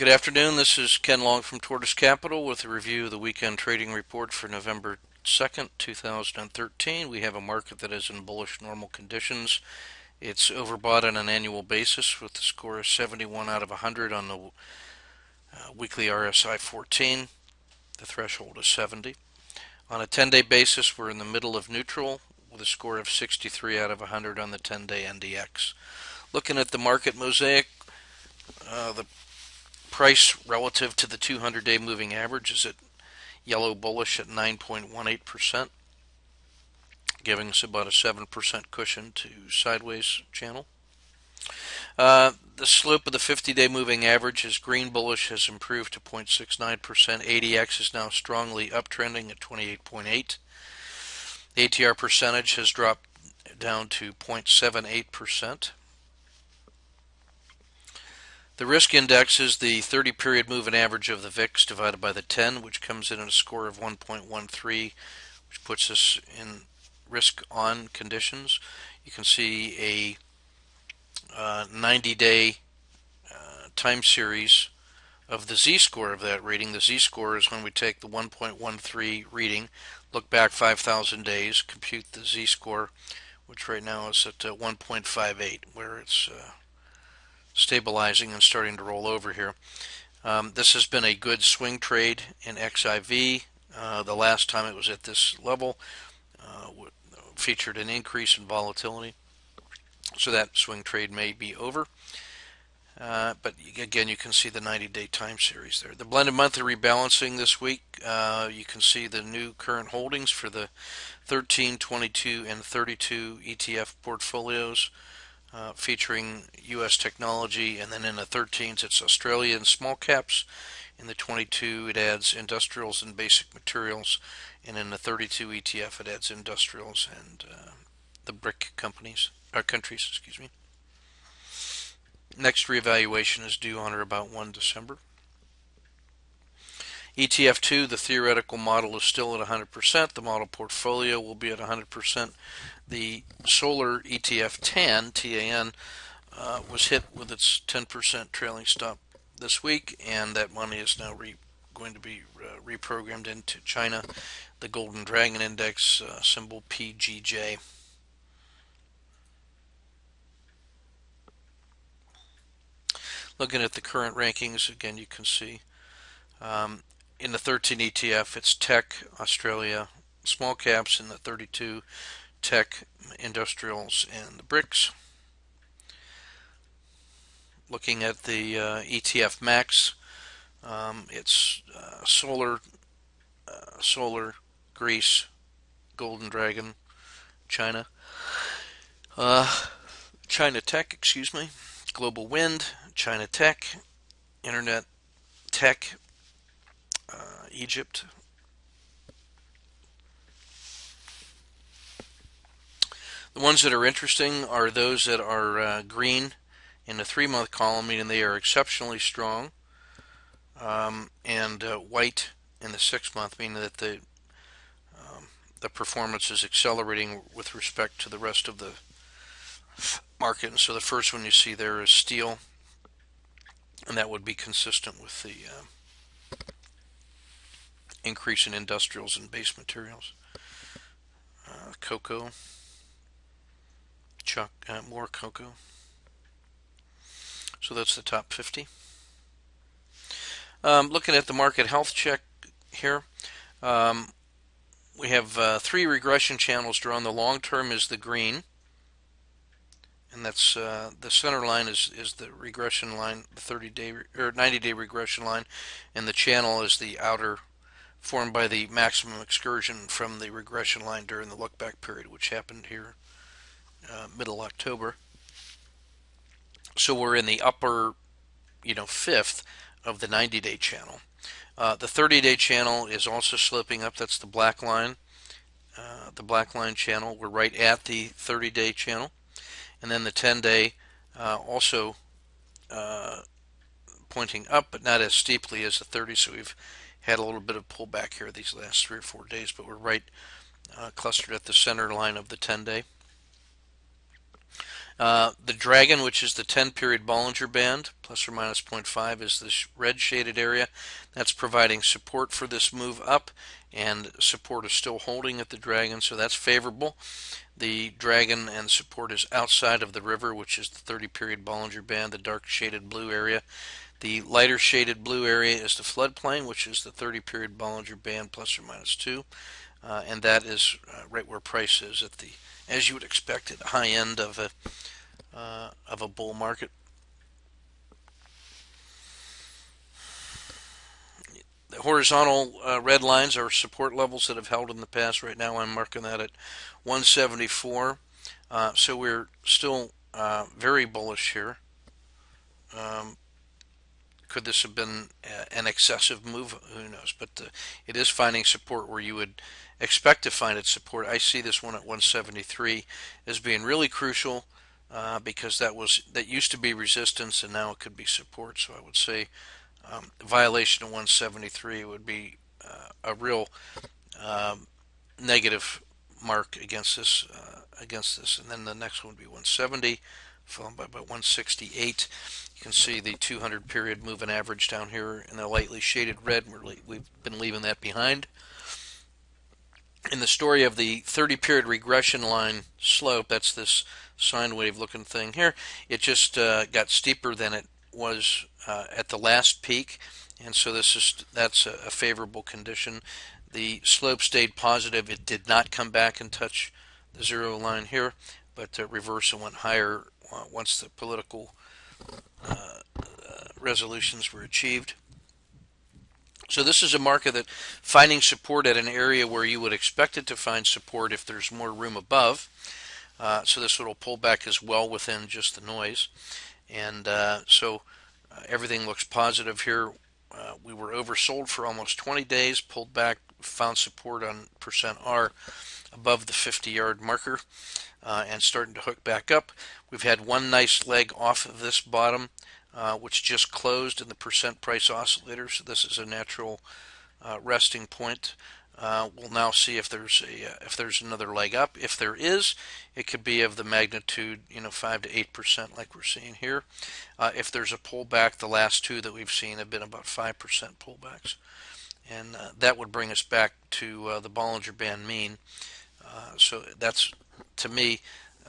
Good afternoon. This is Ken Long from Tortoise Capital with a review of the weekend trading report for November 2nd, 2013. We have a market that is in bullish normal conditions. It's overbought on an annual basis with a score of 71 out of 100 on the uh, weekly RSI 14. The threshold is 70. On a 10-day basis, we're in the middle of neutral with a score of 63 out of 100 on the 10-day NDX. Looking at the market mosaic, uh, the price relative to the 200-day moving average is at yellow bullish at 9.18%, giving us about a 7% cushion to sideways channel. Uh, the slope of the 50-day moving average is green bullish has improved to 0.69%. ADX is now strongly uptrending at 28.8. The ATR percentage has dropped down to 0.78%. The risk index is the 30 period moving average of the VIX divided by the 10, which comes in at a score of 1.13, which puts us in risk on conditions. You can see a 90 uh, day uh, time series of the z score of that reading. The z score is when we take the 1.13 reading, look back 5,000 days, compute the z score, which right now is at uh, 1.58, where it's uh, stabilizing and starting to roll over here. Um, this has been a good swing trade in XIV. Uh, the last time it was at this level uh, featured an increase in volatility. So that swing trade may be over. Uh, but again, you can see the 90-day time series there. The blended monthly rebalancing this week, uh, you can see the new current holdings for the 13, 22, and 32 ETF portfolios uh, featuring U.S. technology, and then in the 13s it's Australian small caps. In the 22 it adds industrials and basic materials, and in the 32 ETF it adds industrials and uh, the BRIC companies, or uh, countries, excuse me. Next reevaluation is due on or about 1 December. ETF2, the theoretical model is still at 100%. The model portfolio will be at 100% the solar ETF 10 TAN uh, was hit with its 10% trailing stop this week, and that money is now re- going to be uh, reprogrammed into China. The Golden Dragon Index uh, symbol PGJ. Looking at the current rankings, again, you can see um, in the 13 ETF, it's Tech, Australia, small caps in the 32 tech, industrials, and the BRICS. Looking at the uh, ETF Max, um, it's uh, solar, uh, solar, Greece, Golden Dragon, China, uh, China Tech, excuse me, Global Wind, China Tech, Internet Tech, uh, Egypt, The ones that are interesting are those that are uh, green in the three month column, meaning they are exceptionally strong, um, and uh, white in the six month, meaning that the um, the performance is accelerating with respect to the rest of the market. And so the first one you see there is steel, and that would be consistent with the uh, increase in industrials and base materials. Uh, cocoa uh, more cocoa. So that's the top 50. Um, looking at the market health check here, um, we have uh, three regression channels drawn. The long term is the green, and that's uh, the center line is is the regression line, the 30 day or 90 day regression line, and the channel is the outer formed by the maximum excursion from the regression line during the look back period, which happened here uh, middle October. So we're in the upper, you know, fifth of the 90-day channel. Uh, the 30-day channel is also sloping up. That's the black line, uh, the black line channel. We're right at the 30-day channel, and then the 10-day uh, also uh, pointing up, but not as steeply as the 30. So we've had a little bit of pullback here these last three or four days, but we're right uh, clustered at the center line of the 10-day. Uh, the dragon, which is the 10 period Bollinger Band, plus or minus 0.5, is this red shaded area. That's providing support for this move up, and support is still holding at the dragon, so that's favorable. The dragon and support is outside of the river, which is the 30 period Bollinger Band, the dark shaded blue area. The lighter shaded blue area is the floodplain, which is the 30 period Bollinger Band plus or minus 2. Uh, and that is uh, right where price is at the, as you would expect, at the high end of a uh, of a bull market. The horizontal uh, red lines are support levels that have held in the past. Right now, I'm marking that at 174. Uh, so we're still uh, very bullish here. Um, could this have been an excessive move? Who knows? But uh, it is finding support where you would expect to find its support. I see this one at 173 as being really crucial uh, because that was that used to be resistance and now it could be support. So I would say um, violation of 173 would be uh, a real um, negative mark against this uh, against this. And then the next one would be 170, followed by about 168. You can see the 200 period moving average down here in the lightly shaded red. We've been leaving that behind. In the story of the 30 period regression line slope, that's this sine wave looking thing here, it just uh, got steeper than it was uh, at the last peak. And so this is that's a, a favorable condition. The slope stayed positive. It did not come back and touch the zero line here, but reverse and went higher uh, once the political resolutions were achieved. So this is a market that finding support at an area where you would expect it to find support if there's more room above. Uh, so this will pull back as well within just the noise. And uh, so uh, everything looks positive here. Uh, we were oversold for almost 20 days, pulled back, found support on percent R above the 50 yard marker uh, and starting to hook back up. We've had one nice leg off of this bottom, uh, which just closed in the percent price oscillator. So this is a natural uh, resting point. Uh, we'll now see if there's a uh, if there's another leg up. If there is, it could be of the magnitude you know five to eight percent like we're seeing here. Uh, if there's a pullback, the last two that we've seen have been about five percent pullbacks, and that would bring us back to the Bollinger Band mean. So that's to me,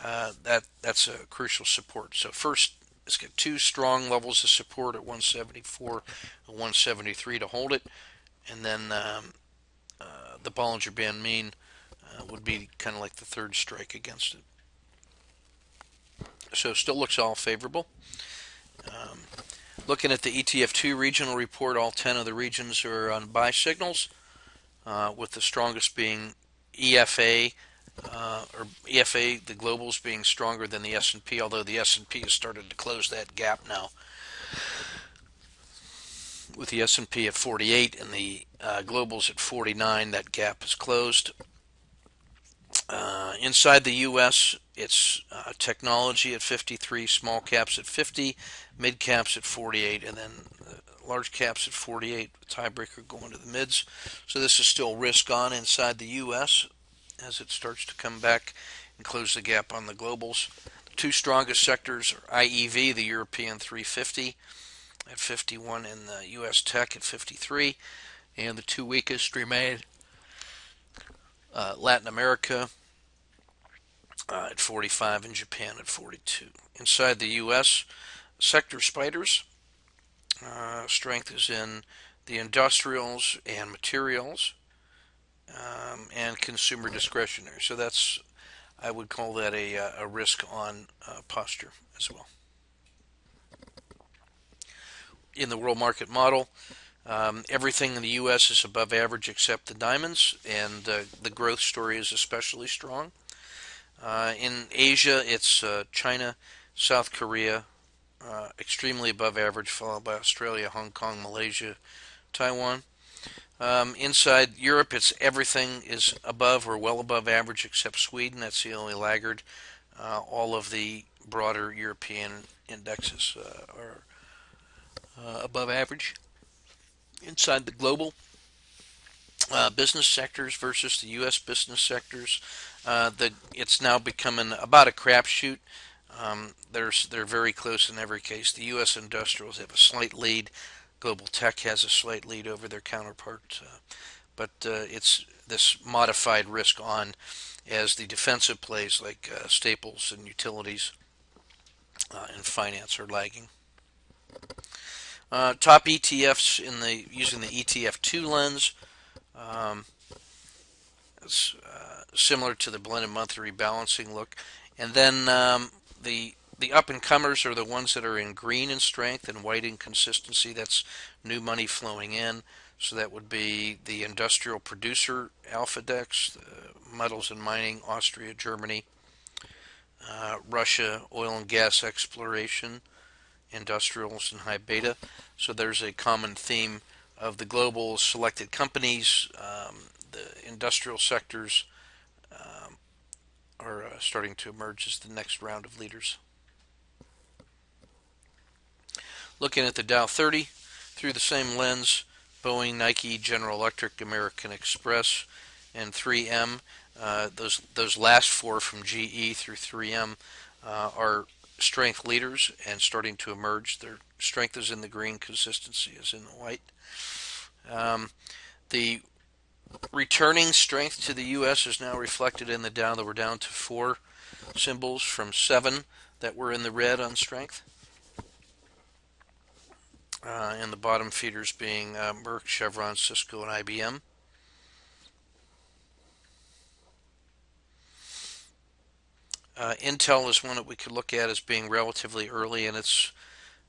uh, that that's a crucial support. So first, it's got two strong levels of support at 174 and 173 to hold it, and then um, uh, the Bollinger Band mean uh, would be kind of like the third strike against it. So still looks all favorable. Um, looking at the ETF2 regional report, all 10 of the regions are on buy signals, uh, with the strongest being EFA uh, or EFA, the globals being stronger than the S&P, although the S&P has started to close that gap now. With the S&P at 48 and the uh, globals at 49, that gap is closed. Uh, inside the U.S., it's uh, technology at 53, small caps at 50, mid caps at 48, and then large caps at 48, tiebreaker going to the mids. So this is still risk on inside the U.S as it starts to come back and close the gap on the globals. The two strongest sectors are IEV, the European 350 at 51, and the U.S. Tech at 53. And the two weakest remain uh, Latin America uh, at 45 and Japan at 42. Inside the U.S., sector spiders, uh, strength is in the industrials and materials um, and consumer discretionary. So that's, I would call that a, uh, a risk on uh, posture as well. In the world market model, um, everything in the U.S. is above average except the diamonds, and uh, the growth story is especially strong. Uh, in Asia, it's uh, China, South Korea, uh, extremely above average, followed by Australia, Hong Kong, Malaysia, Taiwan. Um, inside Europe, it's everything is above or well above average except Sweden. That's the only laggard. Uh, all of the broader European indexes uh, are uh, above average. Inside the global uh, business sectors versus the U.S. business sectors, the it's now becoming about a crapshoot. Um, they're, they're very close in every case. The U.S. industrials have a slight lead. Global tech has a slight lead over their counterpart, uh, but uh, it's this modified risk on as the defensive plays like uh, staples and utilities uh, and finance are lagging. Uh, top ETFs in the using the ETF2 lens. Um, it's uh, similar to the blended monthly rebalancing look, and then um, the the up and comers are the ones that are in green in strength and white in consistency. That's new money flowing in. So that would be the industrial producer Alpha Dex, metals and mining, Austria, Germany, uh, Russia, oil and gas exploration, industrials, and high beta. So there's a common theme of the global selected companies, um, the industrial sectors are uh, starting to emerge as the next round of leaders. Looking at the Dow 30 through the same lens, Boeing, Nike, General Electric, American Express, and 3M. Uh, those those last four from GE through 3M uh, are strength leaders and starting to emerge. Their strength is in the green, consistency is in the white. Um, the returning strength to the U.S. is now reflected in the Dow. That we're down to four symbols from seven that were in the red on strength uh, and the bottom feeders being uh, Merck, Chevron, Cisco, and IBM. Uh, Intel is one that we could look at as being relatively early in its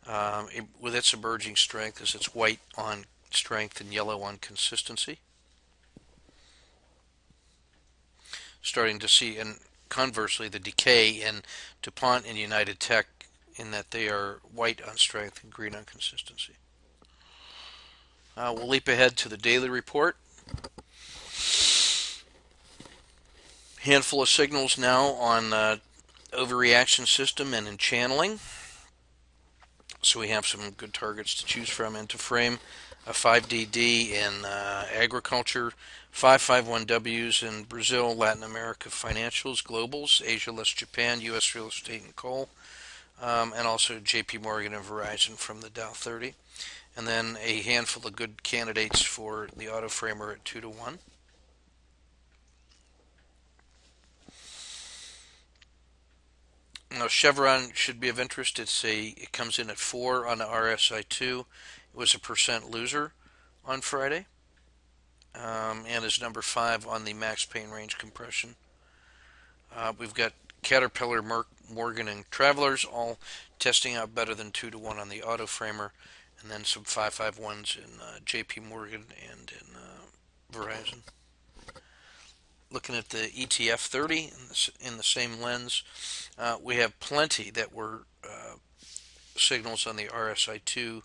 um, it, with its emerging strength as it's white on strength and yellow on consistency. Starting to see, and conversely, the decay in DuPont and United Tech in that they are white on strength and green on consistency. Uh, we'll leap ahead to the daily report. Handful of signals now on uh, overreaction system and in channeling. So we have some good targets to choose from and to frame. A 5DD in uh, agriculture, 551Ws in Brazil, Latin America financials, globals, Asia less Japan, U.S. real estate and coal, um, and also JP Morgan and Verizon from the Dow 30. And then a handful of good candidates for the auto framer at 2 to 1. Now Chevron should be of interest. It's a it comes in at four on the RSI two. It was a percent loser on Friday, um, and is number five on the max pain range compression. Uh, we've got Caterpillar, Merck, Morgan, and Travelers all testing out better than 2 to 1 on the auto framer, and then some 551s in uh, JP Morgan and in uh, Verizon. Looking at the ETF 30 in the, in the same lens, uh, we have plenty that were uh, signals on the RSI2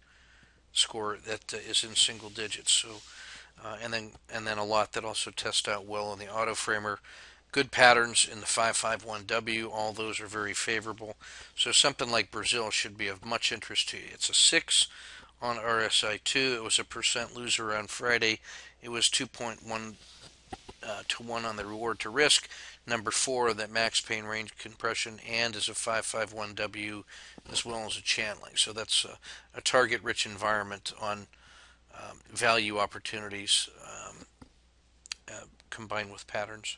score that uh, is in single digits. So, uh, and then and then a lot that also test out well in the auto framer good patterns in the 551W. All those are very favorable. So something like Brazil should be of much interest to you. It's a 6 on RSI2. It was a percent loser on Friday. It was 2.1 uh, to 1 on the reward to risk. Number 4, that max pain range compression, and is a 551W as well as a channeling. So that's a, a target rich environment on um, value opportunities um, uh, combined with patterns.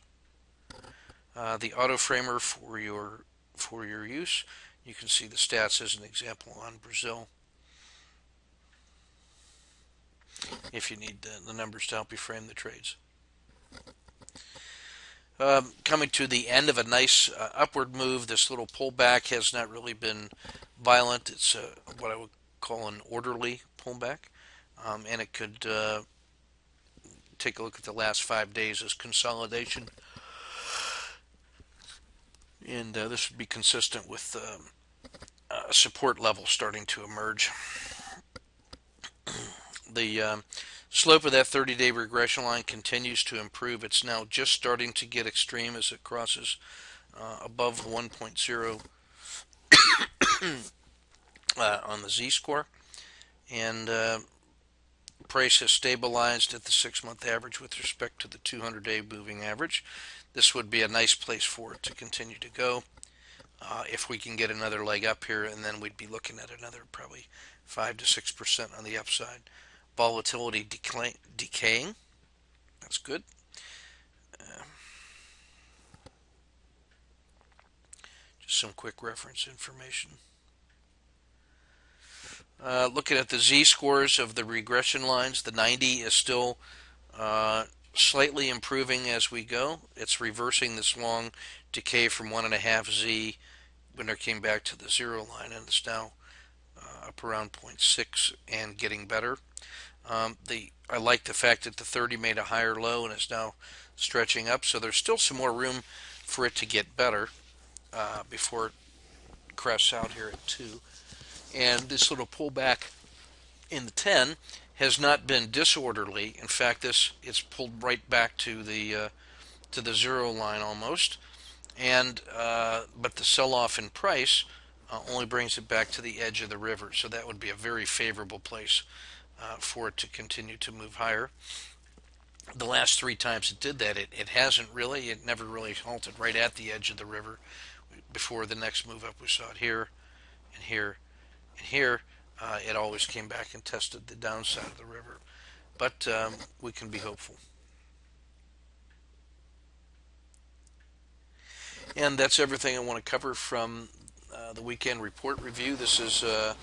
Uh, the auto framer for your for your use. You can see the stats as an example on Brazil. If you need the, the numbers to help you frame the trades. Um, coming to the end of a nice uh, upward move, this little pullback has not really been violent. It's uh, what I would call an orderly pullback, um, and it could uh, take a look at the last five days as consolidation and uh, this would be consistent with um, uh, support level starting to emerge. the um, slope of that 30-day regression line continues to improve. It's now just starting to get extreme as it crosses uh, above 1.0 uh, on the z-score, and uh, price has stabilized at the six-month average with respect to the 200-day moving average this would be a nice place for it to continue to go. uh, if we can get another leg up here, and then we'd be looking at another probably five to six percent on the upside. Volatility decay, decaying. That's good. Um, just some quick reference information. Uh, looking at the z-scores of the regression lines, the 90 is still uh, slightly improving as we go. It's reversing this long decay from 1.5 z when it came back to the zero line, and it's now uh, up around 0.6 and getting better. Um, the I like the fact that the 30 made a higher low and is now stretching up, so there's still some more room for it to get better uh, before it crests out here at 2 and this little pullback in the 10 has not been disorderly. In fact, this it's pulled right back to the uh, to the zero line almost, and uh, but the sell-off in price uh, only brings it back to the edge of the river. So that would be a very favorable place uh, for it to continue to move higher. The last three times it did that, it, it hasn't really. It never really halted right at the edge of the river before the next move up. We saw it here and here and here, uh, it always came back and tested the downside of the river. But um, we can be hopeful. And that's everything I want to cover from uh, the weekend report review. This is uh,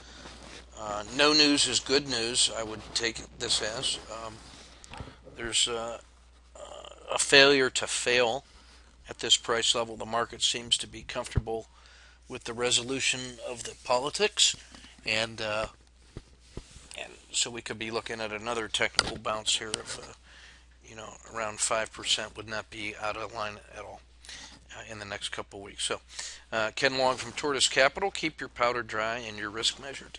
uh no news is good news, I would take this as. Um, there's uh, uh, a failure to fail at this price level. The market seems to be comfortable with the resolution of the politics and uh, and so we could be looking at another technical bounce here of uh, you know around five percent would not be out of line at all uh, in the next couple weeks. So uh, Ken Long from Tortoise Capital, keep your powder dry and your risk measured.